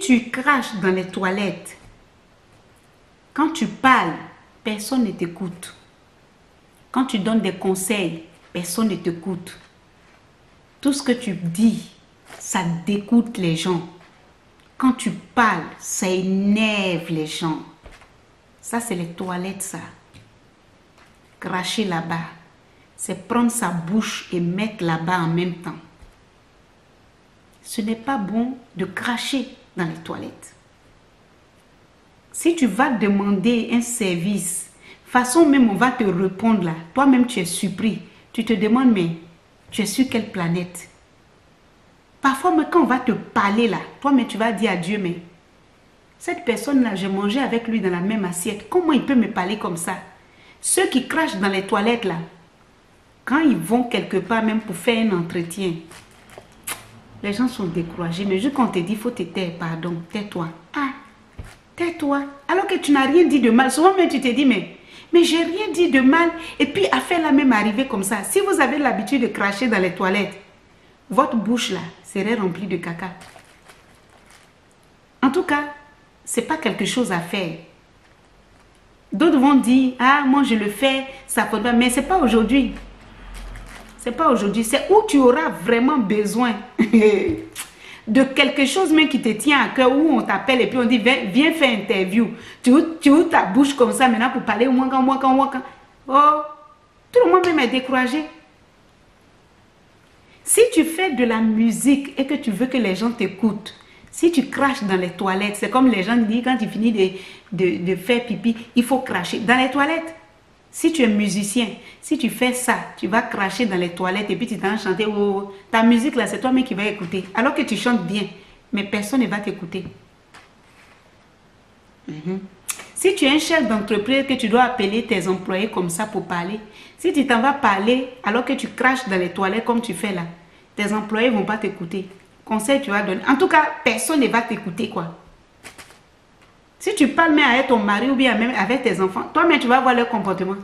tu craches dans les toilettes, quand tu parles, personne ne t'écoute. Quand tu donnes des conseils, personne ne t'écoute. Tout ce que tu dis, ça dégoûte les gens. Quand tu parles, ça énerve les gens. Ça, c'est les toilettes, ça. Cracher là-bas, c'est prendre sa bouche et mettre là-bas en même temps. Ce n'est pas bon de cracher les toilettes. Si tu vas demander un service, façon même on va te répondre là, toi-même tu es surpris. Tu te demandes, mais tu es sur quelle planète? Parfois, quand on va te parler là, toi-même tu vas dire à Dieu, mais cette personne-là, j'ai mangé avec lui dans la même assiette. Comment il peut me parler comme ça? Ceux qui crachent dans les toilettes là, quand ils vont quelque part même pour faire un entretien, les gens sont découragés. Mais juste quand on te dit, faut te taire, pardon, tais-toi. Ah, tais-toi. Alors que tu n'as rien dit de mal. Souvent même tu te dis, mais, mais j'ai rien dit de mal. Et puis à faire la même arrivée comme ça. Si vous avez l'habitude de cracher dans les toilettes, votre bouche là serait remplie de caca. En tout cas, c'est pas quelque chose à faire. D'autres vont dire, ah, moi je le fais, ça peut pas. Mais c'est pas aujourd'hui. C'est pas aujourd'hui. C'est où tu auras vraiment besoin de quelque chose même qui te tient à cœur, où on t'appelle et puis on dit, viens, viens faire interview. Tu, tu ouvres ta bouche comme ça maintenant pour parler, quand, moi, quand. Oh, tout le monde même est découragé. Si tu fais de la musique et que tu veux que les gens t'écoutent, si tu craches dans les toilettes, c'est comme les gens disent quand tu finis de, de, de, faire pipi, il faut cracher. Dans les toilettes, si tu es musicien, si tu fais ça, tu vas cracher dans les toilettes et puis tu t'en chanter. Oh, oh, oh, ta musique là, c'est toi-même qui vas écouter. Alors que tu chantes bien, mais personne ne va t'écouter. Mhm. Si tu es un chef d'entreprise que tu dois appeler tes employés comme ça pour parler, si tu t'en vas parler alors que tu craches dans les toilettes comme tu fais là, tes employés ne vont pas t'écouter. Conseil tu vas donner. En tout cas, personne ne va t'écouter quoi. Si tu parles même avec ton mari ou bien même avec tes enfants, toi-même tu vas voir leur comportement.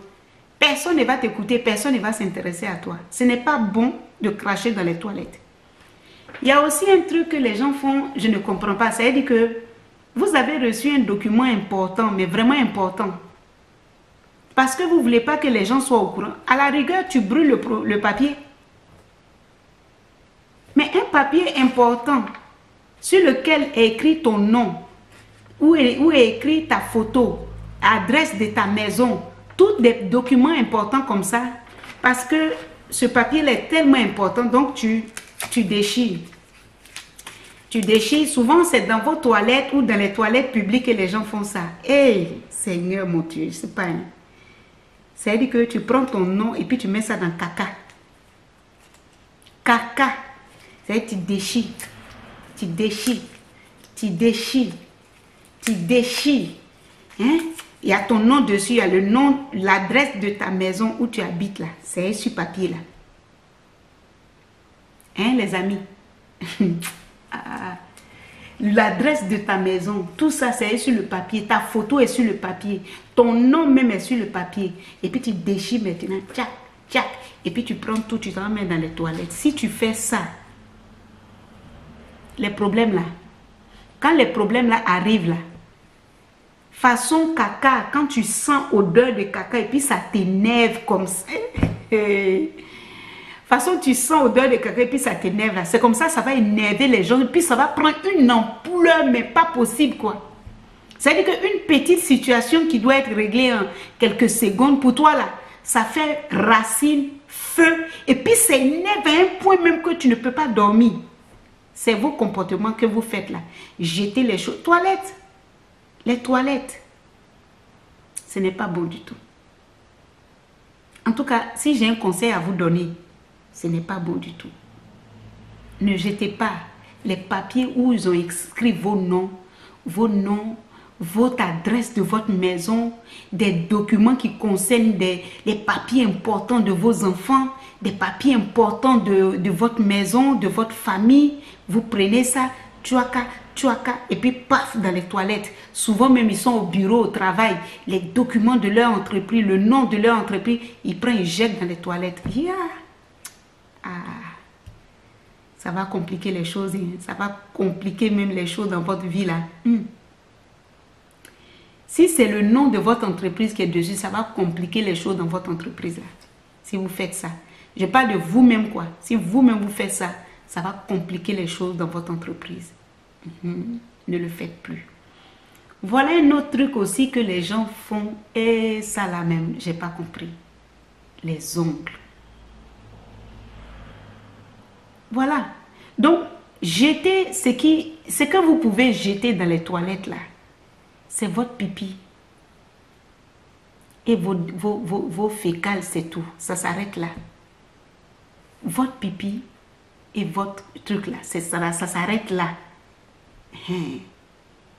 Personne ne va t'écouter, personne ne va s'intéresser à toi. Ce n'est pas bon de cracher dans les toilettes. Il y a aussi un truc que les gens font, je ne comprends pas. Ça veut dire que vous avez reçu un document important, mais vraiment important. Parce que vous ne voulez pas que les gens soient au courant. À la rigueur, tu brûles le, le papier. Mais un papier important sur lequel est écrit ton nom, où est, écrit ta photo, adresse de ta maison, tous des documents importants comme ça, parce que ce papier est tellement important, donc tu, tu déchires. Tu déchires, souvent c'est dans vos toilettes ou dans les toilettes publiques que les gens font ça. Hé, Seigneur mon Dieu, sais pas. Hein. C'est-à-dire que tu prends ton nom et puis tu mets ça dans caca. Caca. C'est-à-dire tu déchires. Tu déchires. Tu déchires tu déchires. Hein? Il y a ton nom dessus, il y a le nom, l'adresse de ta maison où tu habites là. C'est sur papier là. Hein, les amis? Ah. l'adresse de ta maison, tout ça c'est sur le papier. Ta photo est sur le papier. Ton nom même est sur le papier. Et puis tu déchires maintenant. Tchac, tchac. Et puis tu prends tout, tu t'en mets dans les toilettes. Si tu fais ça, les problèmes là, quand les problèmes là arrivent là, façon caca, quand tu sens odeur de caca et puis ça t'énerve comme ça. façon tu sens odeur de caca et puis ça t'énerve là. C'est comme ça, ça va énerver les gens et puis ça va prendre une ampleur mais pas possible quoi. C'est-à-dire qu'une petite situation qui doit être réglée en quelques secondes pour toi là, ça fait racine, feu et puis ça énerve à un point même que tu ne peux pas dormir. C'est vos comportements que vous faites là. Jetez les choses. Toilettes. Les toilettes, ce n'est pas bon du tout. En tout cas, si j'ai un conseil à vous donner, ce n'est pas bon du tout. Ne jetez pas les papiers où ils ont écrit vos noms, vos noms, votre adresse de votre maison, des documents qui concernent des, les papiers importants de vos enfants, des papiers importants de, de votre maison, de votre famille. Vous prenez ça, tuaka, tuaka, et puis paf, dans les toilettes. Souvent même, ils sont au bureau, au travail, les documents de leur entreprise, le nom de leur entreprise, ils prennent, ils jettent dans les toilettes. Ah, ça va compliquer les choses. Hein. Ça va compliquer même les choses dans votre vie là. Hmm. Si c'est le nom de votre entreprise qui est dessus, ça va compliquer les choses dans votre entreprise là. Si vous faites ça. Je parle de vous-même quoi. Si vous-même vous faites ça, ça va compliquer les choses dans votre entreprise. Hmm. Ne le faites plus. Voilà un autre truc aussi que les gens font et ça là même, j'ai pas compris. Les ongles. Voilà. Donc, jeter ce, qui, ce que vous pouvez jeter dans les toilettes là, c'est votre pipi. Et vos, vos, vos, fécales, c'est tout. Ça s'arrête là. Votre pipi et votre truc là, ça, ça s'arrête là. Hein.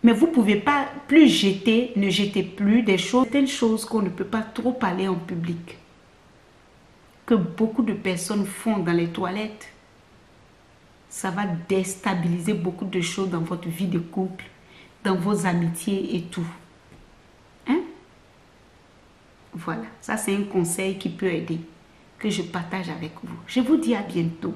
Mais vous ne pouvez pas plus jeter, ne jetez plus des choses, telles choses qu'on ne peut pas trop parler en public. Que beaucoup de personnes font dans les toilettes ça va déstabiliser beaucoup de choses dans votre vie de couple, dans vos amitiés et tout. Hein? Voilà, ça c'est un conseil qui peut aider, que je partage avec vous. Je vous dis à bientôt.